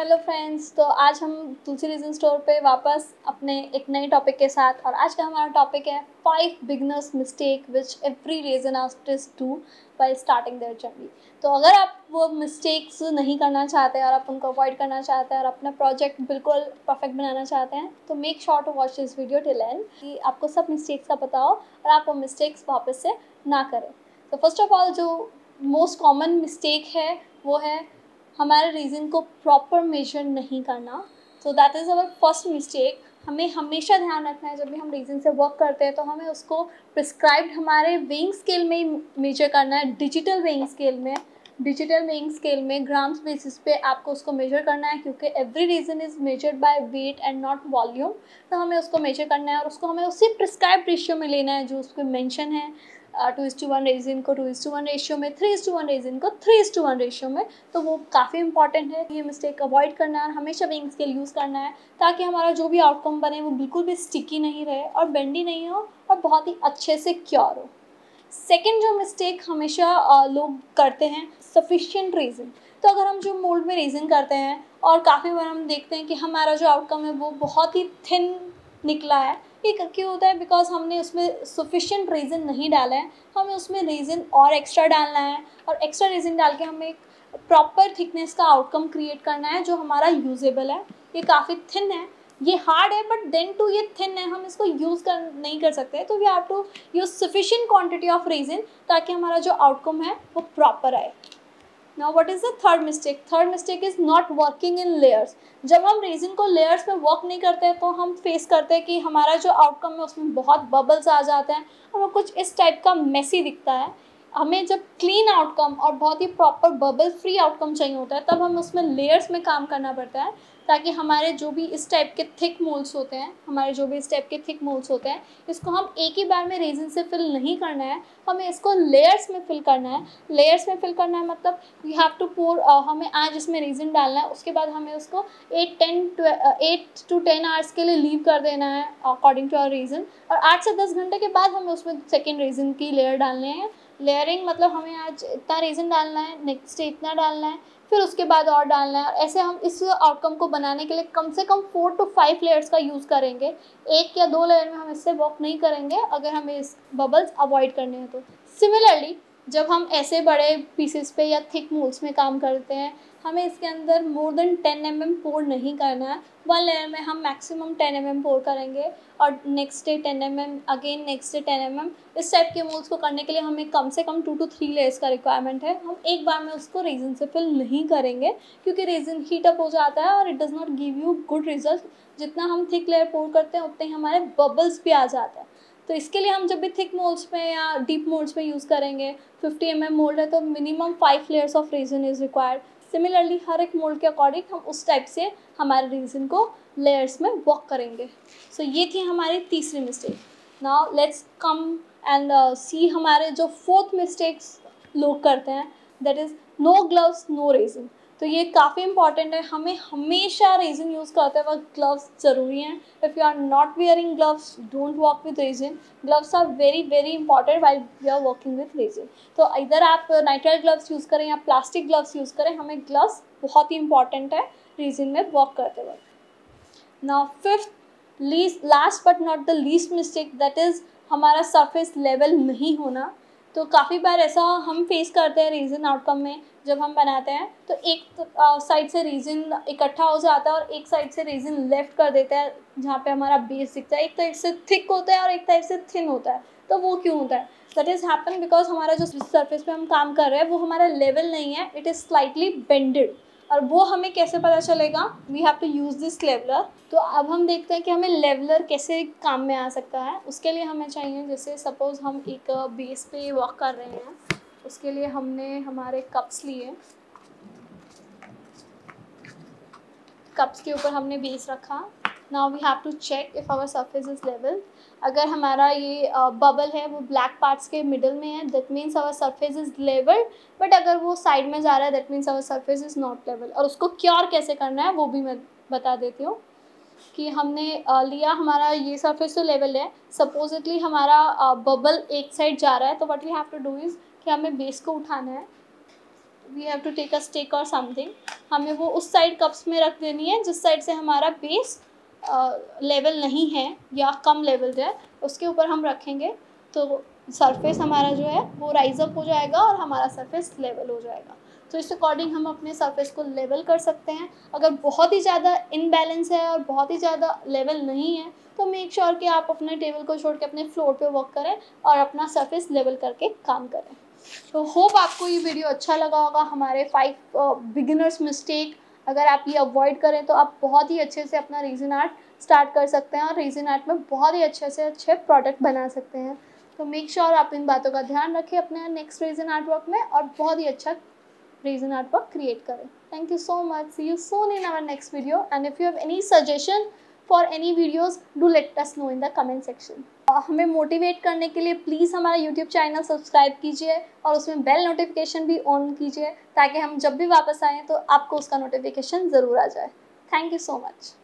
Hello friends तो आज हम दूसरी रीजन स्टोर पे वापस अपने एक नए टॉपिक के साथ और आज का हमारा टॉपिक है five beginners mistake which every resin artist do by starting their journey तो अगर आप वो मिस्टेक्स नहीं करना चाहते और आप उनको अवॉइड करना चाहते हैं और अपना प्रोजेक्ट बिल्कुल परफेक्ट बनाना चाहते हैं तो make sure to watch this video till end कि आपको सब मिस्टेक्स का पता हो और आप वो मिस्टेक्स वापस से ना करें। तो फ़र्स्ट ऑफ़ ऑल जो मोस्ट कॉमन मिस्टेक है, वो है हमारे रीज़न को प्रॉपर मेजर नहीं करना। So that is our first mistake हमें हमेशा ध्यान रखना है, जब भी हम रीज़न से वर्क करते हैं तो हमें उसको प्रिस्क्राइब्ड हमारे वेइंग स्केल में ही मेजर करना है। डिजिटल वेइंग स्केल में डिजिटल वेइंग स्केल में ग्राम्स बेसिस पे आपको उसको मेजर करना है, क्योंकि every resin is measured by weight and not volume तो हमें उसको मेजर करना है और उसको हमें उसी प्रिस्क्राइब रेशियो में लेना है, जो उस मैंशन है। Two is to one resin को two is to one ratio में three is to one resin को three is to one ratio में तो वो काफ़ी इंपॉर्टेंट है। ये मिस्टेक अवॉइड करना है, हमेशा विंग स्केल यूज़ करना है, ताकि हमारा जो भी आउटकम बने, वो बिल्कुल भी स्टिकी नहीं रहे और बेंडी नहीं हो और बहुत ही अच्छे से क्योर हो। सेकेंड जो मिस्टेक हमेशा लोग करते हैं सफिशियंट रीज़न तो अगर हम जो मोल्ड में रीज़न करते हैं, और काफ़ी बार हम देखते हैं कि हमारा जो आउटकम है, वो बहुत ही थिन निकला है। ये क्यों होता है? बिकॉज़ हमने उसमें सफिशेंट रीज़न नहीं डाला है। हमें उसमें रीज़न और एक्स्ट्रा डालना है और एक्स्ट्रा रीज़न डाल के हमें एक प्रॉपर थिकनेस का आउटकम क्रिएट करना है जो हमारा यूजेबल है। ये काफ़ी थिन है। ये हार्ड है बट देन टू ये थिन है। हम इसको यूज़ कर, नहीं कर सकते। तो we have to use sufficient quantity of resin ताकि हमारा जो आउटकम है वो प्रॉपर आए। Now what is the third mistake third mistake is not working in layers जब हम रेजिन को लेयर्स में वर्क नहीं करते तो हम फेस करते हैं कि हमारा जो आउटकम है, उसमें बहुत बबल्स आ जाते हैं और वो कुछ इस टाइप का मैसी दिखता है। हमें जब क्लीन आउटकम और बहुत ही प्रॉपर बबल फ्री आउटकम चाहिए होता है, तब हम उसमें लेयर्स में काम करना पड़ता है। ताकि हमारे जो भी इस टाइप के थिक मोल्स होते हैं, हमारे जो भी इस टाइप के थिक मोल्स होते हैं, इसको हम एक ही बार में रेजिन से फिल नहीं करना है, हमें इसको लेयर्स में फिल करना है। लेयर्स में फिल करना है मतलब वी हैव टू पोर हमें आज इसमें रेजिन डालना है, उसके बाद हमें उसको eight ten eight to ten hours के लिए लीव कर देना है अकॉर्डिंग टू आवर रीज़न और आठ से दस घंटे के बाद हमें उसमें सेकेंड रीज़न की लेयर डालने हैं। लेयरिंग मतलब हमें आज इतना रीज़न डालना है नेक्स्ट डे इतना डालना है, फिर उसके बाद और डालना है। और ऐसे हम इस आउटकम को बनाने के लिए कम से कम फोर टू फाइव लेयर्स का यूज़ करेंगे। एक या दो लेयर में हम इससे वॉक नहीं करेंगे, अगर हमें इस बबल्स अवॉइड करने हैं तो। सिमिलरली जब हम ऐसे बड़े पीसेस पे या थिक मोल्स में काम करते हैं, हमें इसके अंदर more than ten M M pour नहीं करना है। वन लेयर में हम maximum ten M M pour करेंगे और next day ten M M again next day ten M M इस टाइप के मोल्स को करने के लिए हमें कम से कम टू टू थ्री लेयर्स का रिक्वायरमेंट है। हम एक बार में उसको रीजन से फिल नहीं करेंगे क्योंकि रीजन हीट अप हो जाता है और it does not give you good result जितना हम थिक लेयर पोर करते हैं, उतने ही हमारे बबल्स भी आ जाते हैं। तो इसके लिए हम जब भी थिक मोल्ड्स में या डीप मोल्ड्स में यूज़ करेंगे 50 एम एम मोल्ड है तो minimum five layers of resin is required similarly हर एक मोल्ड के अकॉर्डिंग हम उस टाइप से हमारे रीजन को लेयर्स में वॉक करेंगे. सो so, ये थी हमारी तीसरी mistake now let's come and see हमारे जो फोर्थ मिस्टेक्स लोग करते हैं. That is no gloves no resin तो ये काफ़ी इंपॉर्टेंट है। हमें हमेशा रेजिन यूज़ करते वक्त ग्लव्स ज़रूरी हैं। If you are not wearing gloves don't walk with resin gloves are very very important while you are working with resin तो इधर आप नाइट्राइल ग्लव्स यूज़ करें या प्लास्टिक ग्लव्स यूज़ करें, हमें ग्लव्स बहुत ही इंपॉर्टेंट है रेजिन में वर्क करते वक्त। Now fifth least last but not the least mistake that is हमारा सरफेस लेवल नहीं होना। तो काफ़ी बार ऐसा हम फेस करते हैं रीज़न आउटकम में, जब हम बनाते हैं तो एक साइड से रीज़न इकट्ठा हो जाता है और एक साइड से रीज़न लेफ़्ट कर देता है, जहाँ पे हमारा बेस दिखता है। एक टाइप से थिक होता है और एक टाइप से थिन होता है। तो वो क्यों होता है? दैट इज़ हैपन बिकॉज़ हमारा जो सरफेस पे हम काम कर रहे हैं, वो हमारा लेवल नहीं है इट इज़ स्लाइटली बेंडेड और वो हमें कैसे पता चलेगा? We have to use this leveller तो अब हम देखते हैं कि हमें लेवलर कैसे काम में आ सकता है। उसके लिए हमें चाहिए, जैसे सपोज़ हम एक बेस पे वॉक कर रहे हैं। उसके लिए हमने हमारे कप्स लिए। कप्स के ऊपर हमने बेस रखा। Now we have to check if our surface is level अगर हमारा ये बबल है, वो ब्लैक पार्ट्स के मिडल में है that means our surface is level but अगर वो साइड में जा रहा है that means our surface is not level और उसको क्योर कैसे करना है, वो भी मैं बता देती हूँ कि हमने लिया हमारा, ये सरफेस तो लेवल है सपोजिटली हमारा बबल एक साइड जा रहा है तो what we have to do is कि हमें बेस को उठाना है। We have to take a stake और समथिंग हमें वो उस साइड कप्स में रख देनी है, जिस साइड से हमारा बेस लेवल नहीं है या कम लेवल है, उसके ऊपर हम रखेंगे तो सरफेस हमारा जो है, वो राइज अप हो जाएगा और हमारा सरफेस लेवल हो जाएगा। तो इस अकॉर्डिंग हम अपने सरफेस को लेवल कर सकते हैं। अगर बहुत ही ज़्यादा इनबैलेंस है और बहुत ही ज़्यादा लेवल नहीं है तो मेक श्योर sure कि आप अपने टेबल को छोड़ के अपने फ्लोर पे वर्क करें और अपना सरफेस लेवल करके काम करें। तो होप आपको ये वीडियो अच्छा लगा होगा। हमारे फाइव बिगिनर्स मिस्टेक अगर आप ये अवॉइड करें तो आप बहुत ही अच्छे से अपना रीजन आर्ट स्टार्ट कर सकते हैं और रीजन आर्ट में बहुत ही अच्छे से अच्छे प्रोडक्ट बना सकते हैं। तो मेक श्योर sure आप इन बातों का ध्यान रखें अपने नेक्स्ट रीजन आर्ट वर्क में और बहुत ही अच्छा रीजन आर्ट वर्क क्रिएट करें। Thank you so much see you soon in our next video and if you have any suggestion for any videos do let us know in the comment section हमें motivate करने के लिए please हमारा YouTube channel subscribe कीजिए और उसमें bell notification भी on कीजिए ताकि हम जब भी वापस आएँ तो आपको उसका नोटिफिकेशन ज़रूर आ जाए। Thank you so much